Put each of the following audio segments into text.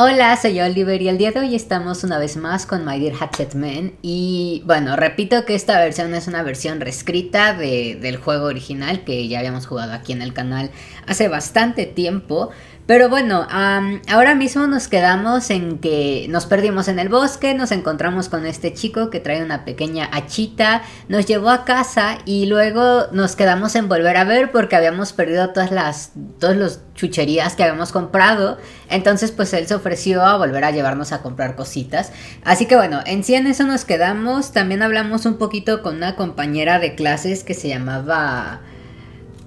Hola, soy Oliver y el día de hoy estamos una vez más con My Dear Hatchet Man y bueno, repito que esta versión es una versión reescrita de, del juego original que ya habíamos jugado aquí en el canal hace bastante tiempo, pero bueno, ahora mismo nos quedamos en que nos perdimos en el bosque, nos encontramos con este chico que trae una pequeña hachita, nos llevó a casa y luego nos quedamos en volver a ver porque habíamos perdido todas las, todas las chucherías que habíamos comprado. Entonces pues él se ofreció a volver a llevarnos a comprar cositas. Así que bueno, en sí en eso nos quedamos. También hablamos un poquito con una compañera de clases que se llamaba...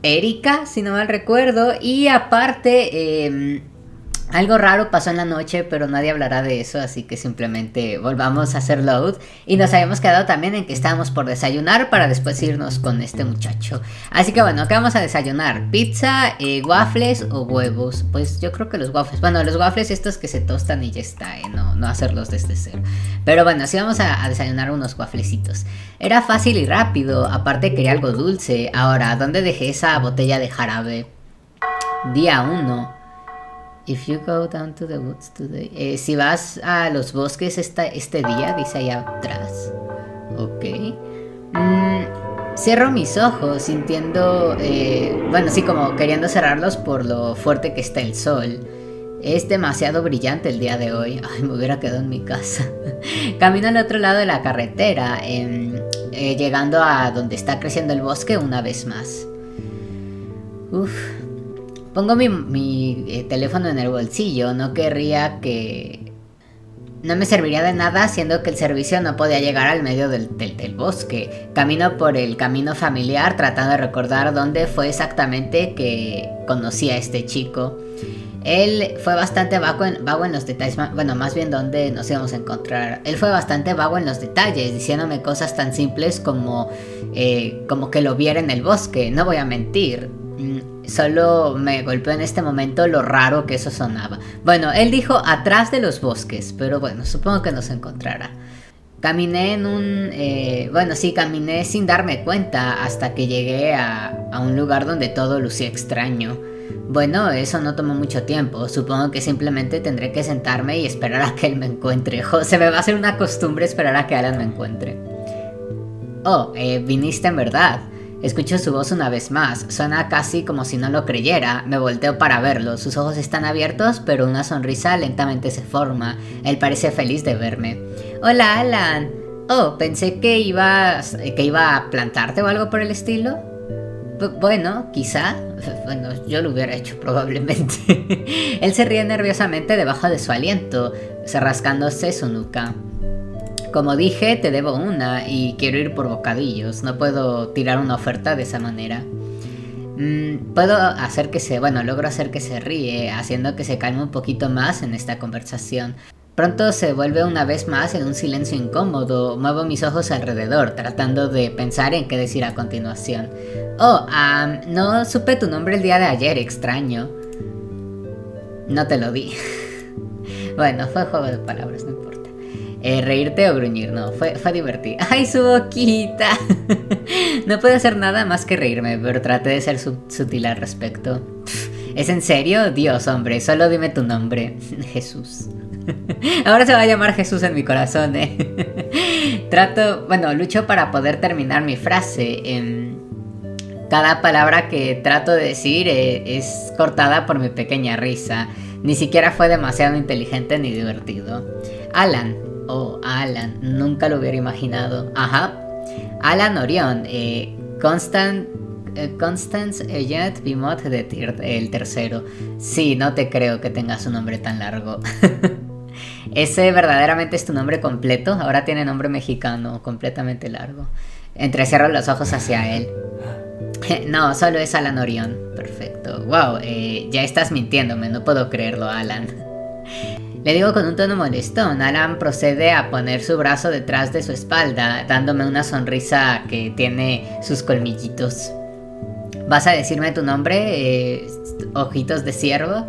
Erika, si no mal recuerdo. Y aparte, em, algo raro pasó en la noche, pero nadie hablará de eso, así que simplemente volvamos a hacer load. Y nos habíamos quedado también en que estábamos por desayunar para después irnos con este muchacho. Así que bueno, ¿qué vamos a desayunar? ¿Pizza, eh, waffles o huevos? Pues yo creo que los waffles. Bueno, los waffles estos que se tostan y ya está, ¿eh? no, no hacerlos desde cero. Pero bueno, sí vamos a, a desayunar unos wafflecitos. Era fácil y rápido, aparte quería algo dulce. Ahora, ¿dónde dejé esa botella de jarabe? Día 1. Si vas a los bosques esta, este día, dice allá atrás. Ok. Mm, cierro mis ojos sintiendo, eh, bueno, sí, como queriendo cerrarlos por lo fuerte que está el sol. Es demasiado brillante el día de hoy. Ay, me hubiera quedado en mi casa. Camino al otro lado de la carretera, em, eh, llegando a donde está creciendo el bosque una vez más. Uf, Pongo mi, eh, teléfono en el bolsillo, no querría que... No me serviría de nada siendo que el servicio no podía llegar al medio del, bosque. Camino por el camino familiar tratando de recordar dónde fue exactamente que conocí a este chico. Él fue bastante vago en, los detalles, bueno, más bien dónde nos íbamos a encontrar. Él fue bastante vago en los detalles, diciéndome cosas tan simples como, eh, como que lo viera en el bosque. No voy a mentir, Solo me golpeó en este momento lo raro que eso sonaba. Bueno, él dijo atrás de los bosques, pero bueno, supongo que nos encontrará. Caminé en un... Eh, bueno, sí, caminé sin darme cuenta hasta que llegué a, a un lugar donde todo lucía extraño. Bueno, eso no tomó mucho tiempo. Supongo que simplemente tendré que sentarme y esperar a que él me encuentre. se me va a hacer una costumbre esperar a que Alan me encuentre. Oh, eh, viniste en verdad. Escucho su voz una vez más, suena casi como si no lo creyera, me volteo para verlo, sus ojos están abiertos pero una sonrisa lentamente se forma, él parece feliz de verme. Hola Alan, oh, pensé que ibas, que iba a plantarte o algo por el estilo. bueno, quizá, bueno, yo lo hubiera hecho probablemente. él se ríe nerviosamente debajo de su aliento, se rascándose su nuca. Como dije, te debo una y quiero ir por bocadillos. No puedo tirar una oferta de esa manera. Mm, puedo hacer que se, bueno, logro hacer que se ríe, haciendo que se calme un poquito más en esta conversación. Pronto se vuelve una vez más en un silencio incómodo. Muevo mis ojos alrededor, tratando de pensar en qué decir a continuación. Oh, no supe tu nombre el día de ayer, extraño. No te lo di. bueno, fue juego de palabras, no eh, reírte o gruñir, no, fue, fue divertido. ¡Ay, su boquita! no puedo hacer nada más que reírme, pero traté de ser sutil al respecto. ¿Es en serio? Dios, hombre, solo dime tu nombre. Jesús. Ahora se va a llamar Jesús en mi corazón, ¿eh? Trato, bueno, lucho para poder terminar mi frase. cada palabra que trato de decir eh, es cortada por mi pequeña risa. Ni siquiera fue demasiado inteligente ni divertido. Alan, Oh, Alan, nunca lo hubiera imaginado. Ajá. Alan Orion, eh, Constant, eh, Constance Elliot Bimot de el tercero. Sí, no te creo que tengas un nombre tan largo. Ese verdaderamente es tu nombre completo. Ahora tiene nombre mexicano, completamente largo. Entrecierro los ojos hacia él. no, solo es Alan Orion. Perfecto. Wow, eh, ya estás mintiéndome, no puedo creerlo, Alan. Le digo con un tono molestón. Alan procede a poner su brazo detrás de su espalda, dándome una sonrisa que tiene sus colmillitos. ¿Vas a decirme tu nombre? Eh, ojitos de ciervo.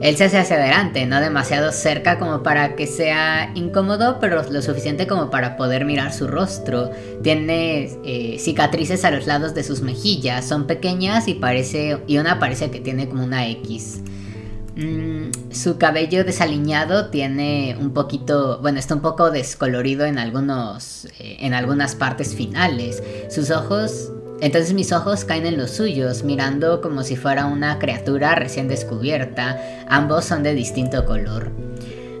Él se hace hacia adelante, no demasiado cerca como para que sea incómodo, pero lo suficiente como para poder mirar su rostro. Tiene eh, cicatrices a los lados de sus mejillas, son pequeñas y parece y una parece que tiene como una X. Mm, su cabello desaliñado tiene un poquito, bueno, está un poco descolorido en algunos, eh, en algunas partes finales. Sus ojos, entonces mis ojos caen en los suyos, mirando como si fuera una criatura recién descubierta. Ambos son de distinto color.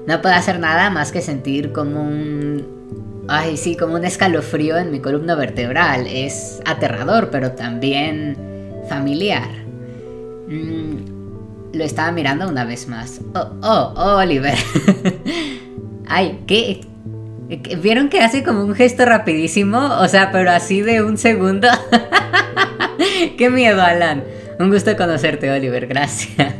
No puedo hacer nada más que sentir como un Ay, sí, como un escalofrío en mi columna vertebral. Es aterrador, pero también familiar. Mm, lo estaba mirando una vez más. Oh, oh, Oliver. Ay, ¿qué? ¿Vieron que hace como un gesto rapidísimo? O sea, pero así de un segundo. Qué miedo, Alan. Un gusto conocerte, Oliver. Gracias.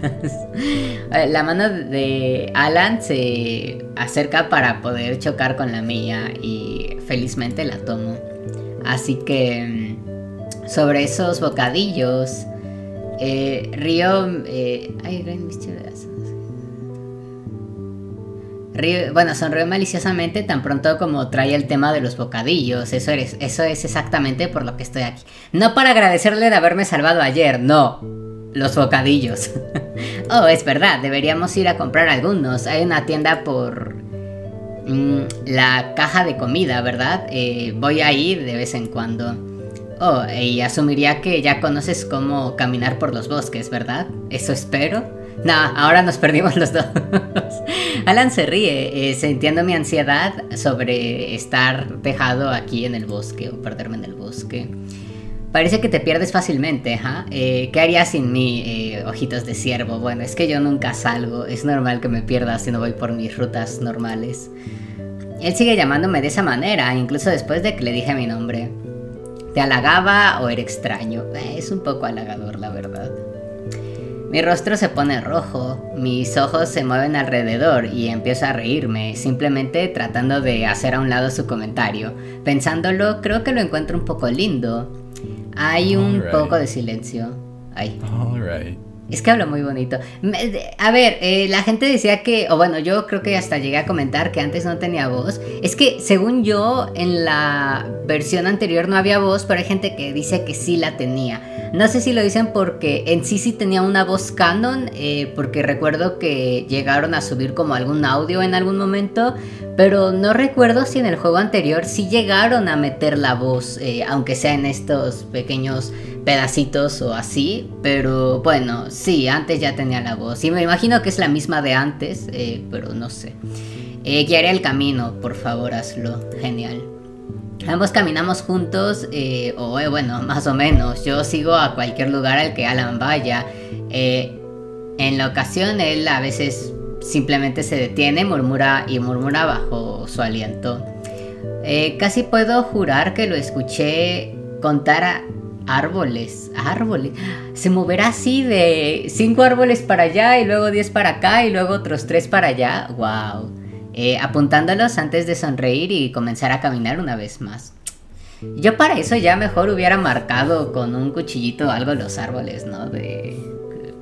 La mano de Alan se acerca para poder chocar con la mía y felizmente la tomo. Así que mm, sobre esos bocadillos eh, Río. Eh, Río, bueno, sonrió maliciosamente tan pronto como trae el tema de los bocadillos. Eso, eres, eso es exactamente por lo que estoy aquí. No para agradecerle de haberme salvado ayer, no. Los bocadillos. oh, es verdad, deberíamos ir a comprar algunos. Hay una tienda por mm, la caja de comida, ¿verdad? Eh, voy a ir de vez en cuando. Oh, y asumiría que ya conoces cómo caminar por los bosques, ¿verdad? Eso espero. No, ahora nos perdimos los dos. Alan se ríe, eh, sintiendo mi ansiedad sobre estar dejado aquí en el bosque o perderme en el bosque. Parece que te pierdes fácilmente, ¿ja? Eh, ¿Qué harías sin mí, eh, ojitos de ciervo? Bueno, es que yo nunca salgo. Es normal que me pierda si no voy por mis rutas normales. Él sigue llamándome de esa manera, incluso después de que le dije mi nombre. ¿Te halagaba o era extraño? Eh, es un poco halagador, la verdad. Mi rostro se pone rojo, mis ojos se mueven alrededor y empiezo a reírme, simplemente tratando de hacer a un lado su comentario. Pensándolo, creo que lo encuentro un poco lindo. Hay un poco de silencio. Ay. Es que habla muy bonito. A ver, eh, la gente decía que, o bueno, yo creo que hasta llegué a comentar que antes no tenía voz. Es que según yo, en la versión anterior no había voz, pero hay gente que dice que sí la tenía. No sé si lo dicen porque en sí sí tenía una voz canon, eh, porque recuerdo que llegaron a subir como algún audio en algún momento, pero no recuerdo si en el juego anterior sí llegaron a meter la voz, eh, aunque sea en estos pequeños pedacitos o así, pero bueno, sí, antes ya tenía la voz y me imagino que es la misma de antes, eh, pero no sé. Eh, guiaré el camino, por favor, hazlo, genial. Ambos caminamos juntos, eh, o eh, bueno, más o menos. Yo sigo a cualquier lugar al que Alan vaya. en la ocasión, él a veces simplemente se detiene, murmura y murmura bajo su aliento. casi puedo jurar que lo escuché contar a árboles, árboles. Se moverá así de cinco árboles para allá y luego 10 para acá y luego otros tres para allá. ¡Wow! Eh, apuntándolos antes de sonreír y comenzar a caminar una vez más. Yo para eso ya mejor hubiera marcado con un cuchillito algo los árboles, ¿no? De,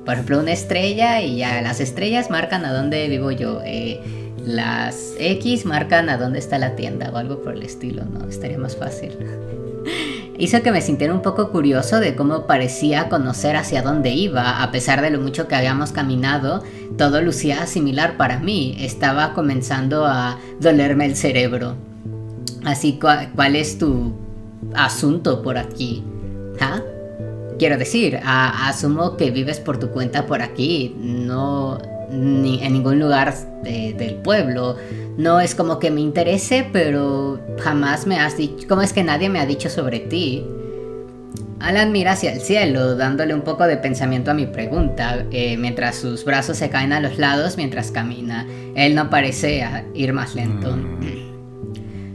por ejemplo, una estrella y ya las estrellas marcan a dónde vivo yo. Eh, las X marcan a dónde está la tienda o algo por el estilo, ¿no? Estaría más fácil. Hizo que me sintiera un poco curioso de cómo parecía conocer hacia dónde iba, a pesar de lo mucho que habíamos caminado, todo lucía similar para mí, estaba comenzando a dolerme el cerebro. Así, ¿cuál es tu asunto por aquí? ¿Ah? Quiero decir, asumo que vives por tu cuenta por aquí, no ni en ningún lugar del pueblo. No es como que me interese, pero jamás me has dicho... ¿Cómo es que nadie me ha dicho sobre ti? Alan mira hacia el cielo, dándole un poco de pensamiento a mi pregunta, eh, mientras sus brazos se caen a los lados mientras camina. Él no parece ir más lento. Mm.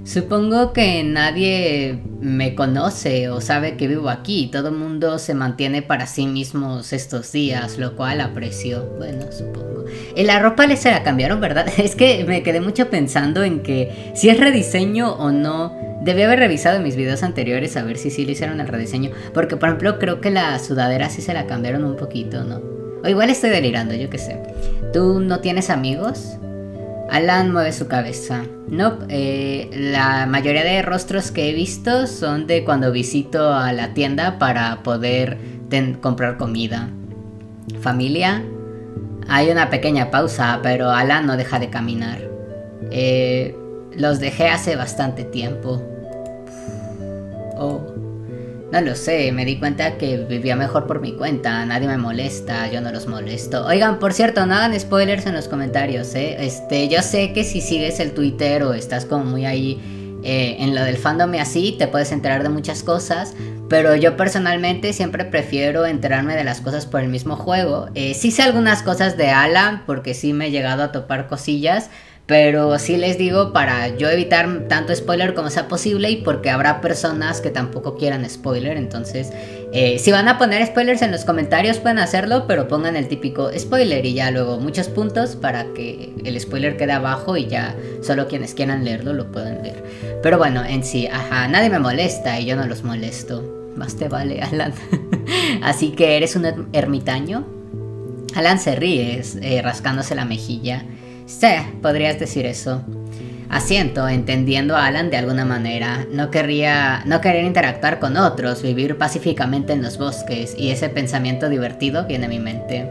Supongo que nadie me conoce o sabe que vivo aquí. Todo el mundo se mantiene para sí mismos estos días, lo cual aprecio. Bueno, supongo. En la ropa les se la cambiaron, ¿verdad? Es que me quedé mucho pensando en que si es rediseño o no. Debí haber revisado mis videos anteriores a ver si sí le hicieron el rediseño. Porque, por ejemplo, creo que la sudadera sí se la cambiaron un poquito, ¿no? O igual estoy delirando, yo qué sé. ¿Tú no tienes amigos? Alan mueve su cabeza. No, eh, la mayoría de rostros que he visto son de cuando visito a la tienda para poder comprar comida. ¿Familia? Hay una pequeña pausa, pero Alan no deja de caminar. Eh, los dejé hace bastante tiempo. Oh, no lo sé, me di cuenta que vivía mejor por mi cuenta, nadie me molesta, yo no los molesto. Oigan, por cierto, no hagan spoilers en los comentarios, ¿eh? Este, yo sé que si sigues el Twitter o estás como muy ahí eh, en lo del fandom así, te puedes enterar de muchas cosas, pero yo personalmente siempre prefiero enterarme de las cosas por el mismo juego. Eh, sí sé algunas cosas de Alan, porque sí me he llegado a topar cosillas, pero sí les digo para yo evitar tanto spoiler como sea posible y porque habrá personas que tampoco quieran spoiler. Entonces, eh, si van a poner spoilers en los comentarios pueden hacerlo, pero pongan el típico spoiler y ya luego muchos puntos para que el spoiler quede abajo y ya solo quienes quieran leerlo lo pueden leer. Pero bueno, en sí, ajá, nadie me molesta y yo no los molesto. Más te vale, Alan. Así que eres un ermitaño. Alan se ríe, eh, rascándose la mejilla. Sí, podrías decir eso. Asiento, entendiendo a Alan de alguna manera. No querría, no querer interactuar con otros, vivir pacíficamente en los bosques, y ese pensamiento divertido viene a mi mente.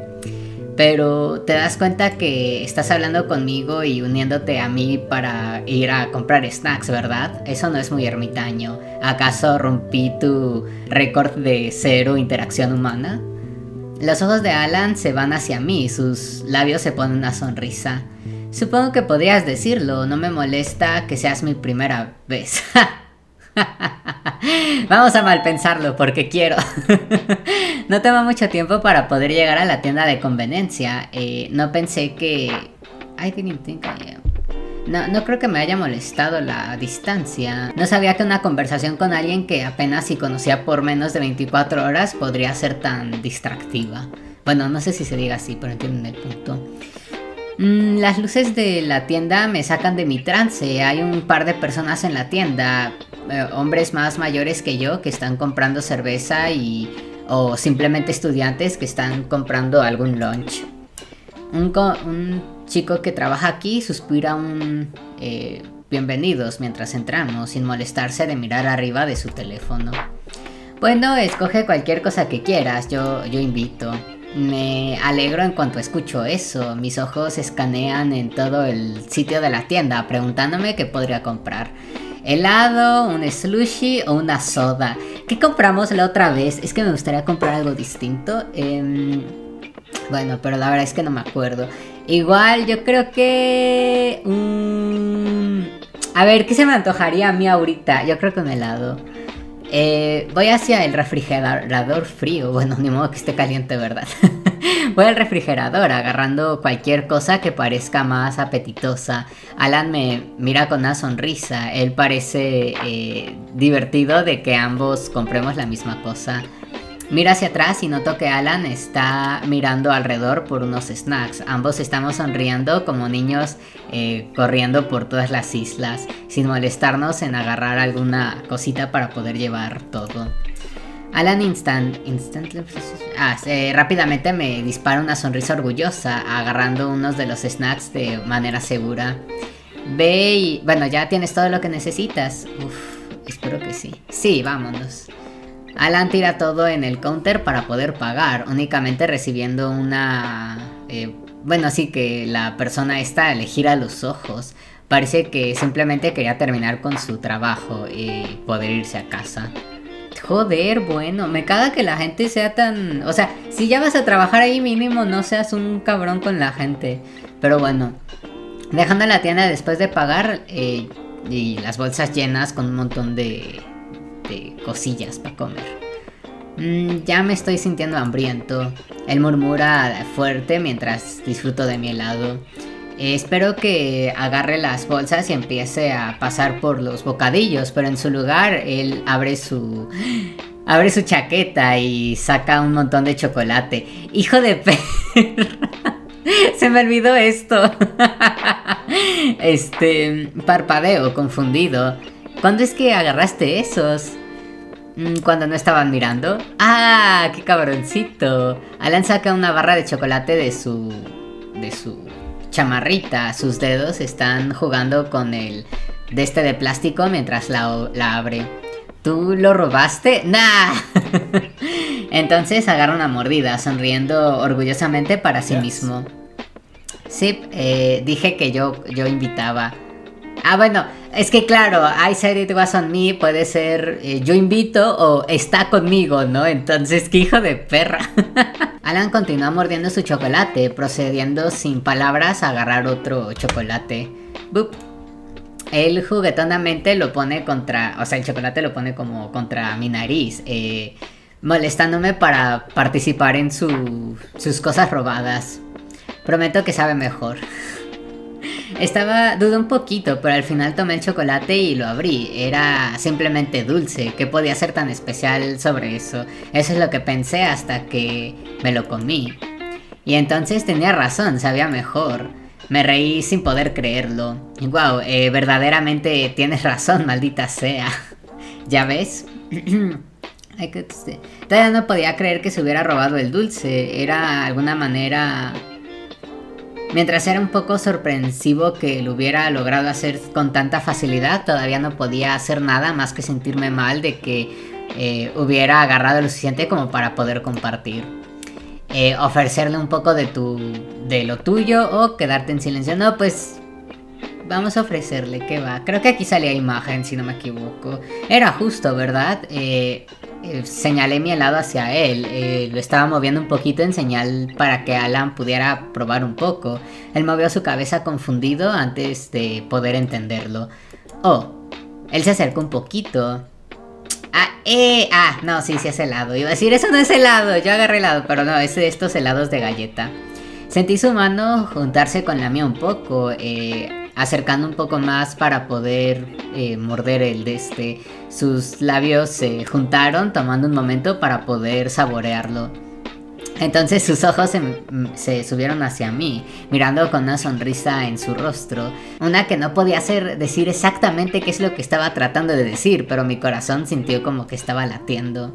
Pero te das cuenta que estás hablando conmigo y uniéndote a mí para ir a comprar snacks, ¿verdad? Eso no es muy ermitaño. ¿Acaso rompí tu récord de cero interacción humana? Los ojos de Alan se van hacia mí, sus labios se ponen una sonrisa. Supongo que podrías decirlo, no me molesta que seas mi primera vez. Vamos a malpensarlo porque quiero. no tengo mucho tiempo para poder llegar a la tienda de conveniencia. Eh, no pensé que... I didn't think I No, no creo que me haya molestado la distancia. No sabía que una conversación con alguien que apenas si conocía por menos de 24 horas podría ser tan distractiva. Bueno, no sé si se diga así, pero entienden el punto. Mm, las luces de la tienda me sacan de mi trance. Hay un par de personas en la tienda, eh, hombres más mayores que yo, que están comprando cerveza y o simplemente estudiantes que están comprando algún lunch. Un, chico que trabaja aquí suspira un eh, bienvenidos mientras entramos, sin molestarse de mirar arriba de su teléfono. Bueno, escoge cualquier cosa que quieras, yo, yo invito. Me alegro en cuanto escucho eso. Mis ojos escanean en todo el sitio de la tienda preguntándome qué podría comprar. Helado, un slushy o una soda. ¿Qué compramos la otra vez? Es que me gustaría comprar algo distinto. Em, bueno, pero la verdad es que no me acuerdo. Igual yo creo que... A ver, ¿qué se me antojaría a mí ahorita? Yo creo que un helado. Eh, voy hacia el refrigerador frío. Bueno, ni modo que esté caliente, ¿verdad? voy al refrigerador agarrando cualquier cosa que parezca más apetitosa. Alan me mira con una sonrisa. Él parece eh, divertido de que ambos compremos la misma cosa. Mira hacia atrás y noto que Alan está mirando alrededor por unos snacks. Ambos estamos sonriendo como niños eh, corriendo por todas las islas, sin molestarnos en agarrar alguna cosita para poder llevar todo. Alan instant, ah, rápidamente me dispara una sonrisa orgullosa, agarrando unos de los snacks de manera segura. Ve y... Bueno, ya tienes todo lo que necesitas. Uf, espero que sí. Sí, vámonos. Alan tira todo en el counter para poder pagar, únicamente recibiendo una... Eh, bueno, así que la persona esta le gira los ojos. Parece que simplemente quería terminar con su trabajo y poder irse a casa. Joder, bueno, me caga que la gente sea tan... O sea, si ya vas a trabajar ahí mínimo, no seas un cabrón con la gente. Pero bueno, dejando la tienda después de pagar eh, y las bolsas llenas con un montón de cosillas para comer. Mm, ya me estoy sintiendo hambriento. Él murmura fuerte mientras disfruto de mi helado. espero que agarre las bolsas y empiece a pasar por los bocadillos, pero en su lugar él abre su abre su chaqueta y saca un montón de chocolate. Hijo de perra. Se me olvidó esto. Este parpadeo confundido. ¿Cuándo es que agarraste esos? Mm, cuando no estaban mirando. ¡Ah! ¡Qué cabroncito! Alan saca una barra de chocolate de su. de su chamarrita. Sus dedos están jugando con el. de este de plástico mientras la, la abre. ¿Tú lo robaste? ¡Nah! Entonces agarra una mordida, sonriendo orgullosamente para sí mismo. Sí, eh, dije que yo, yo invitaba. Ah, bueno, es que claro, I said it was on me puede ser eh, yo invito o está conmigo, ¿no? Entonces, qué hijo de perra. Alan continúa mordiendo su chocolate, procediendo sin palabras a agarrar otro chocolate. Boop. Él juguetonamente lo pone contra, o sea, el chocolate lo pone como contra mi nariz, eh, molestándome para participar en sus cosas robadas. Prometo que sabe mejor. Estaba, dudé un poquito, pero al final tomé el chocolate y lo abrí. Era simplemente dulce. ¿Qué podía ser tan especial sobre eso? Eso es lo que pensé hasta que me lo comí. Y entonces tenía razón, sabía mejor. Me reí sin poder creerlo. Wow, eh, verdaderamente tienes razón, maldita sea. ¿Ya ves? Todavía no podía creer que se hubiera robado el dulce. Era alguna manera Mientras era un poco sorprensivo que lo hubiera logrado hacer con tanta facilidad, todavía no podía hacer nada más que sentirme mal de que eh, hubiera agarrado lo suficiente como para poder compartir. Eh, ofrecerle un poco de, tu, de lo tuyo o quedarte en silencio. No, pues vamos a ofrecerle, ¿qué va? Creo que aquí salía imagen, si no me equivoco. Era justo, ¿verdad? Eh, eh, señalé mi helado hacia él. Eh, lo estaba moviendo un poquito en señal para que Alan pudiera probar un poco. Él movió su cabeza confundido antes de poder entenderlo. Oh, él se acercó un poquito. Ah, eh, ah, no, sí, sí es helado. Iba a decir, eso no es helado. Yo agarré helado, pero no, es de estos helados de galleta. Sentí su mano juntarse con la mía un poco. Eh, acercando un poco más para poder morder el de este. Sus labios se juntaron tomando un momento para poder saborearlo. Entonces sus ojos se, subieron hacia mí, mirando con una sonrisa en su rostro, una que no podía decir exactamente qué es lo que estaba tratando de decir, pero mi corazón sintió como que estaba latiendo.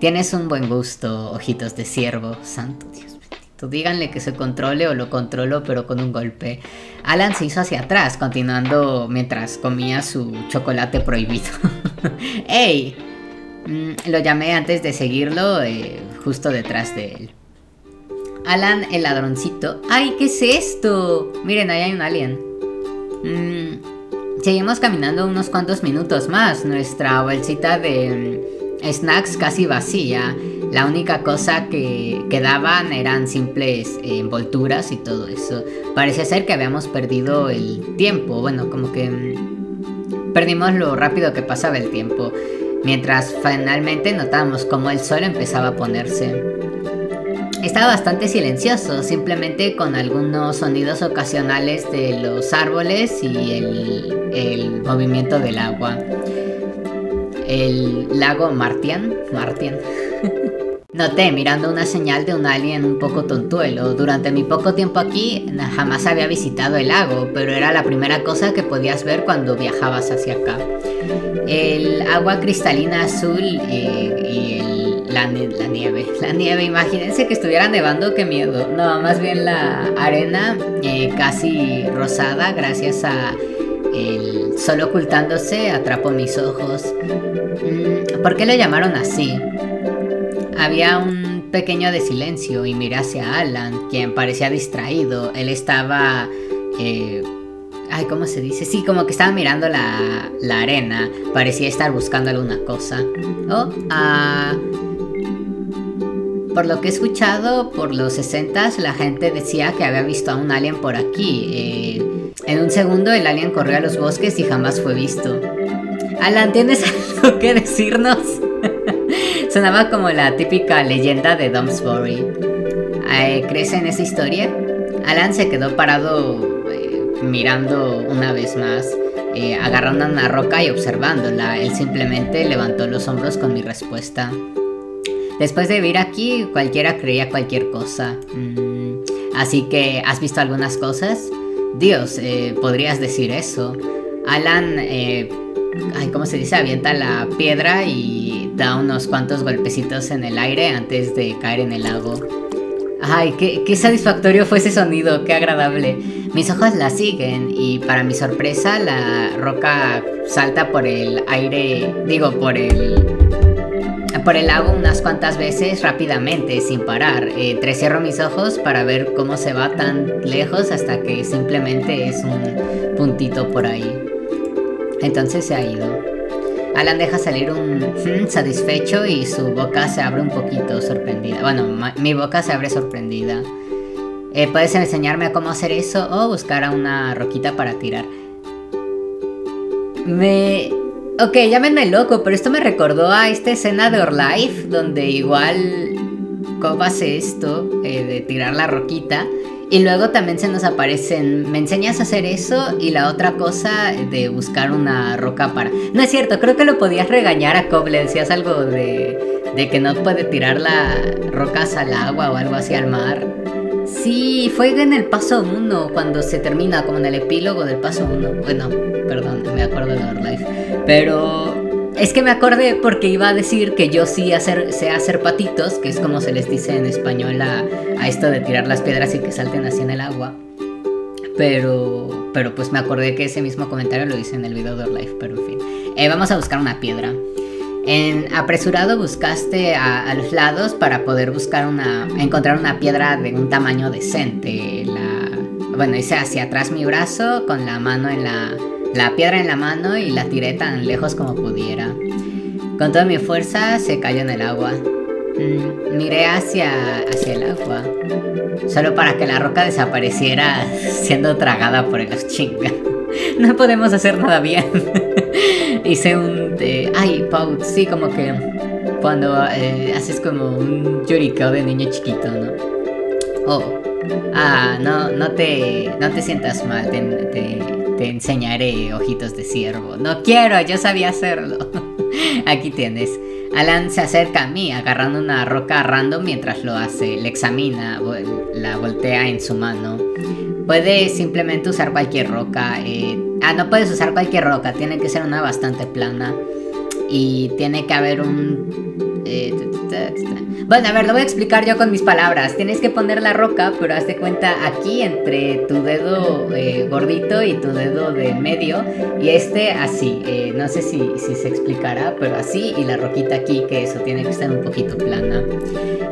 Tienes un buen gusto, ojitos de ciervo, santo Dios. Díganle que se controle o lo controlo, pero con un golpe. Alan se hizo hacia atrás, continuando mientras comía su chocolate prohibido. ¡Ey! Mm, lo llamé antes de seguirlo, eh, justo detrás de él. Alan, el ladroncito. ¡Ay, qué es esto! Miren, ahí hay un alien. Mm, seguimos caminando unos cuantos minutos más. Nuestra bolsita de mm, snacks casi vacía. La única cosa que quedaban eran simples envolturas y todo eso. Parecía ser que habíamos perdido el tiempo, bueno, como que mm, perdimos lo rápido que pasaba el tiempo, mientras finalmente notamos cómo el sol empezaba a ponerse. Estaba bastante silencioso, simplemente con algunos sonidos ocasionales de los árboles y el, el movimiento del agua. El lago Martian, Martian Noté mirando una señal de un alien un poco tontuelo. Durante mi poco tiempo aquí jamás había visitado el lago, pero era la primera cosa que podías ver cuando viajabas hacia acá. El agua cristalina azul y la, nieve. La nieve, imagínense que estuviera nevando, qué miedo. No, más bien la arena eh, casi rosada gracias a el sol ocultándose atrapó mis ojos. Mm, ¿Por qué lo llamaron así? Había un pequeño de silencio y miré hacia Alan, quien parecía distraído. Él estaba... Eh, ay, ¿cómo se dice? Sí, como que estaba mirando la, la arena. Parecía estar buscando alguna cosa. Oh, ah... Por lo que he escuchado, por los 60 la gente decía que había visto a un alien por aquí. Eh, en un segundo el alien corrió a los bosques y jamás fue visto. Alan, ¿tienes algo que decirnos? Sonaba como la típica leyenda de Domsbury. Eh, ¿Crees en esa historia? Alan se quedó parado eh, mirando una vez más, eh, agarrando una roca y observándola. Él simplemente levantó los hombros con mi respuesta. Después de vivir aquí, cualquiera creía cualquier cosa. Mm, así que, ¿has visto algunas cosas? Dios, podrías decir eso. Alan, ay, ¿cómo se dice? Avienta la piedra y da unos cuantos golpecitos en el aire antes de caer en el lago. Ay, qué, satisfactorio fue ese sonido, qué agradable. Mis ojos la siguen y para mi sorpresa la roca salta por el aire, digo, por el... por el lago unas cuantas veces rápidamente, sin parar. Entrecierro mis ojos para ver cómo se va tan lejos hasta que simplemente es un puntito por ahí. Entonces se ha ido. Alan deja salir un satisfecho y su boca se abre un poquito sorprendida. Bueno, mi boca se abre sorprendida. Eh, ¿Puedes enseñarme a cómo hacer eso o buscar a una roquita para tirar? Me... Ok, llámenme loco, pero esto me recordó a esta escena de Orlife, donde igual ¿cómo hace esto eh, de tirar la roquita. Y luego también se nos aparecen, me enseñas a hacer eso y la otra cosa de buscar una roca para... No es cierto, creo que lo podías regañar a Cobb, le decías algo de, de que no puede tirar las rocas al agua o algo así al mar. Sí, fue en el paso 1 cuando se termina, como en el epílogo del paso 1. Bueno, perdón, me acuerdo de Life. Pero es que me acordé porque iba a decir que yo sí sé hacer patitos, que es como se les dice en español a, esto de tirar las piedras y que salten así en el agua. Pero, pero pues me acordé que ese mismo comentario lo hice en el video de Life, pero en fin. Eh, vamos a buscar una piedra. En apresurado buscaste a, los lados para poder buscar una, encontrar una piedra de un tamaño decente. Bueno, hice hacia atrás mi brazo con la mano en la, la piedra en la mano y la tiré tan lejos como pudiera. Con toda mi fuerza se cayó en el agua. Mm, miré hacia, hacia el agua, solo para que la roca desapareciera siendo tragada por los chingas. No podemos hacer nada bien. Hice un... ay, Pau, sí, como que cuando eh, haces como un yurikao de niño chiquito, ¿no? Oh, ah, no, no te, no te sientas mal, te, te enseñaré ojitos de ciervo. No quiero, yo sabía hacerlo. Aquí tienes. Alan se acerca a mí agarrando una roca random mientras lo hace. Le examina, la voltea en su mano. Puedes simplemente usar cualquier roca. Eh, ah, no puedes usar cualquier roca, tiene que ser una bastante plana. Y tiene que haber un... Bueno, a ver, lo voy a explicar yo con mis palabras. Tienes que poner la roca, pero hazte cuenta aquí entre tu dedo eh, gordito y tu dedo de medio. Y este así. Eh, no sé si, si, se explicará, pero así. Y la roquita aquí, que eso tiene que estar un poquito plana.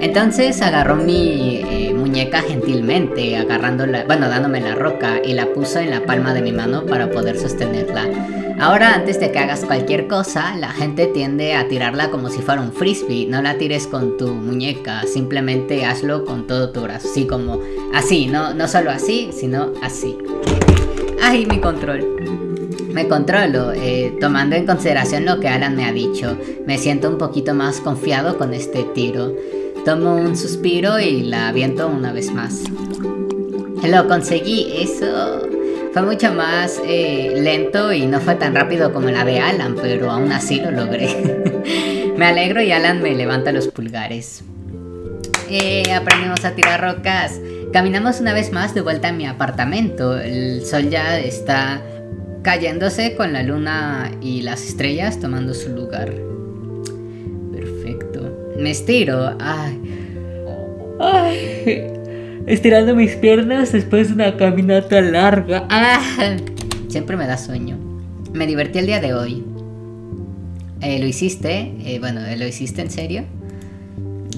Entonces agarró mi eh, muñeca gentilmente, agarrándola, bueno, dándome la roca y la puso en la palma de mi mano para poder sostenerla. Ahora, antes de que hagas cualquier cosa, la gente tiende a tirarla como si fuera un frisbee. No la tires con tu muñeca, simplemente hazlo con todo tu brazo. Así como así, no, no solo así, sino así. ¡Ay, mi control! Me controlo, eh, tomando en consideración lo que Alan me ha dicho. Me siento un poquito más confiado con este tiro. Tomo un suspiro y la aviento una vez más. Lo conseguí, eso fue mucho más eh, lento y no fue tan rápido como la de Alan, pero aún así lo logré. me alegro y Alan me levanta los pulgares. Eh, aprendimos a tirar rocas. Caminamos una vez más de vuelta a mi apartamento. El sol ya está cayéndose con la luna y las estrellas tomando su lugar. Perfecto. Me estiro. Ay. Ay estirando mis piernas después de una caminata larga. ¡Ah! Siempre me da sueño. Me divertí el día de hoy. Eh, ¿Lo hiciste? Eh, bueno, ¿lo hiciste en serio?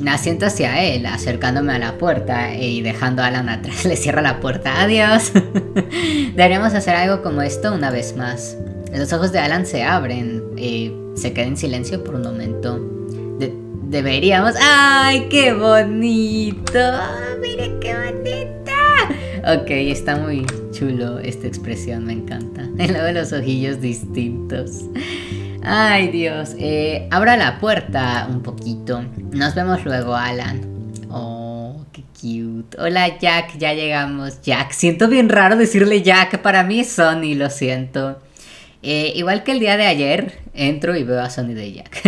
Me asiento hacia él, acercándome a la puerta y dejando a Alan atrás. Le cierro la puerta. ¡Adiós! Deberíamos hacer algo como esto una vez más. Los ojos de Alan se abren. y se queda en silencio por un momento. Deberíamos... ¡Ay, qué bonito! ¡Mire qué bonita! Ok, está muy chulo esta expresión, me encanta. El de los ojillos distintos. Ay, Dios. Eh, abra la puerta un poquito. Nos vemos luego, Alan. Oh, qué cute. Hola, Jack. Ya llegamos. Jack. Siento bien raro decirle Jack. Para mí es Sonny, lo siento. Eh, igual que el día de ayer, entro y veo a Sony de Jack.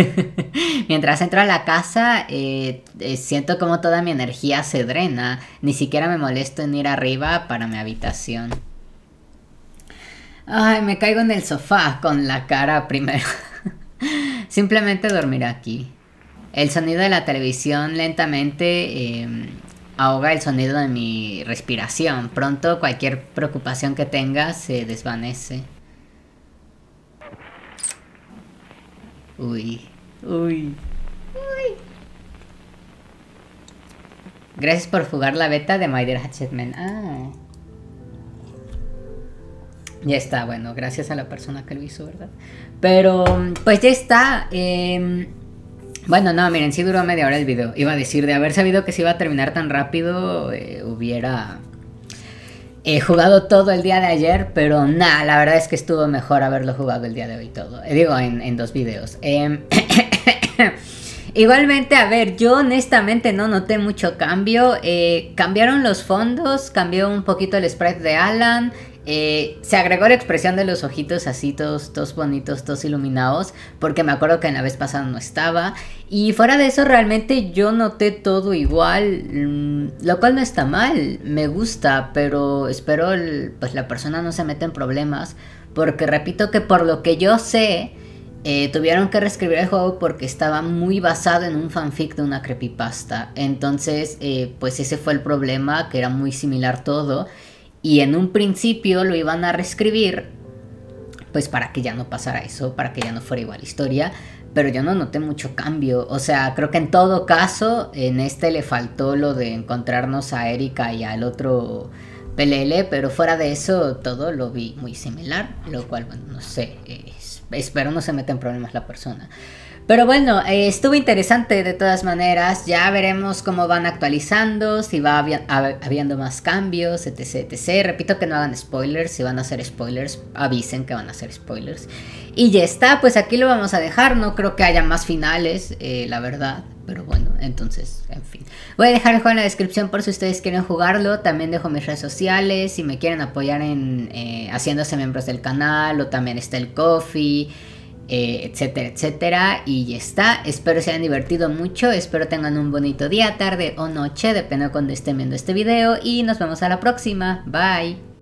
Mientras entro a la casa, eh, eh, siento como toda mi energía se drena. Ni siquiera me molesto en ir arriba para mi habitación. Ay, me caigo en el sofá con la cara primero. Simplemente dormir aquí. El sonido de la televisión lentamente em, ahoga el sonido de mi respiración. Pronto cualquier preocupación que tenga se desvanece. Uy, uy, uy. Gracias por jugar la beta de My Dear Hatchetman. Ah. Ya está, bueno, gracias a la persona que lo hizo, ¿verdad? Pero, pues ya está. Em, bueno, no, miren, sí duró media hora el video. Iba a decir, de haber sabido que se iba a terminar tan rápido, eh, hubiera... He jugado todo el día de ayer, pero nada, la verdad es que estuvo mejor haberlo jugado el día de hoy todo. Eh, digo, en, dos videos. Em, igualmente, a ver, yo honestamente no noté mucho cambio. Eh, cambiaron los fondos, cambió un poquito el sprite de Alan. Eh, se agregó la expresión de los ojitos así, todos, bonitos, todos iluminados, porque me acuerdo que en la vez pasada no estaba. Y fuera de eso, realmente yo noté todo igual, mm, lo cual no está mal, me gusta, pero espero pues la persona no se meta en problemas, porque repito que por lo que yo sé, eh, tuvieron que reescribir el juego porque estaba muy basado en un fanfic de una creepypasta. Entonces, eh, pues ese fue el problema, que era muy similar todo. Y en un principio lo iban a reescribir, pues para que ya no pasara eso, para que ya no fuera igual historia. Pero yo no noté mucho cambio. O sea, creo que en todo caso, en este le faltó lo de encontrarnos a Erika y al otro PLL, pero fuera de eso, todo lo vi muy similar. Lo cual, bueno, no sé. espero no se meta en problemas la persona. Pero bueno, eh, estuvo interesante de todas maneras. Ya veremos cómo van actualizando, si va habiendo más cambios, etc, etc. Repito que no hagan spoilers. Si van a hacer spoilers, avisen que van a hacer spoilers. Y ya está, pues aquí lo vamos a dejar. No creo que haya más finales, eh, la verdad. Pero bueno, entonces, en fin. Voy a dejar el juego en la descripción por si ustedes quieren jugarlo. También dejo mis redes sociales. Si me quieren apoyar en eh, haciéndose miembros del canal. O también está el coffee. Eh, etcétera, etcétera. Y ya está. Espero se hayan divertido mucho. Espero tengan un bonito día, tarde o noche, depende de cuando estén viendo este video. Y nos vemos a la próxima. Bye.